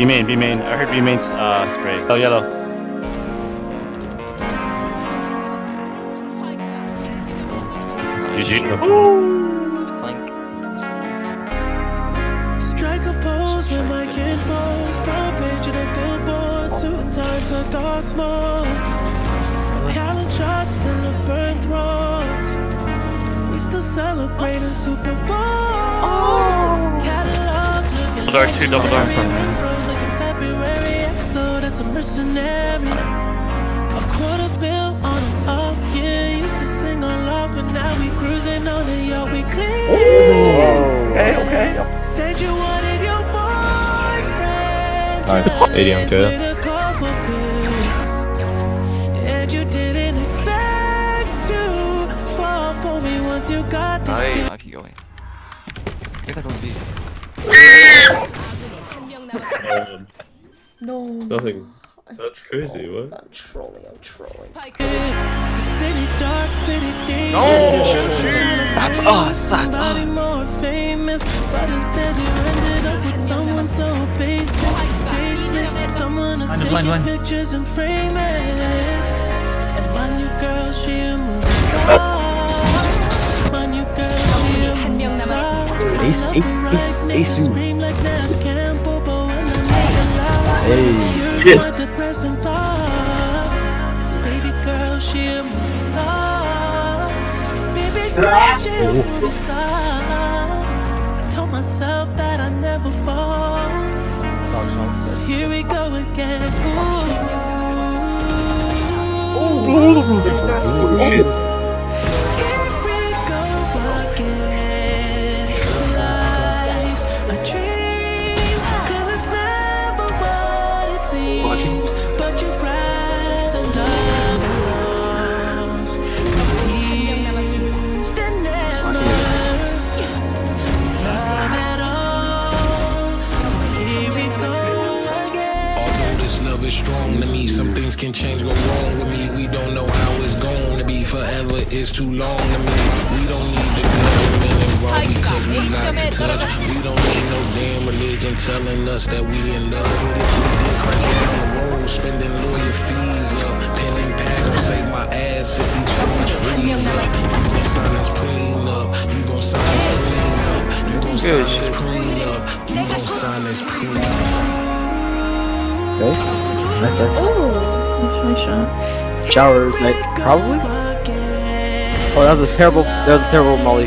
B main, B main. I heard B main's uh, spray. Oh, yellow. GG. Flank. Strike a pose with my kinfolk. Front page of the billboard. Suit and tie took all smokes. Callan shots till the burn throats. We still celebrating Super Bowl. Catalog looking Double door, two double door. A mercenary. A quarter bill on an off year. Used to sing on lost, but now we cruising on the yacht. We clear. Okay, okay. Said you wanted your boyfriend. Nice. 80 on a couple pills. And you didn't expect to fall for me once you got this Nice. I keep going. Get that on B. No. Nothing. That's crazy, what? I'm trolling, I'm trolling. The city dark, city dangerous. That's us. That's us. more famous, but instead you ended up with someone so basic, faceless, someone to Blind, take blind, your blind. pictures and frame it. And my new girl, she a movie. Uh. My new girl, she a movie star. Ace, ace, ace, ace. Movie star. Baby girl, she'll movie star. I told myself that I never fall. But here we go again. Ooh. Shit. Here strong to me, some things can change, go wrong with me. We don't know how it's going to be forever. It's too long to me. We don't need the government involved because we not to touch. We don't need no damn religion telling us that we in love with it. We did crack down the road, spending lawyer fees up. Pen and pad gon' save my ass if these fees freeze up. You gon' sign this prenup. You gon' sign this prenup. You gon' sign this prenup. You gon' sign this prenup. Okay. Nice, nice. Nice, nice shot. Showers, like, probably? Oh, that was a terrible, that was a terrible molly.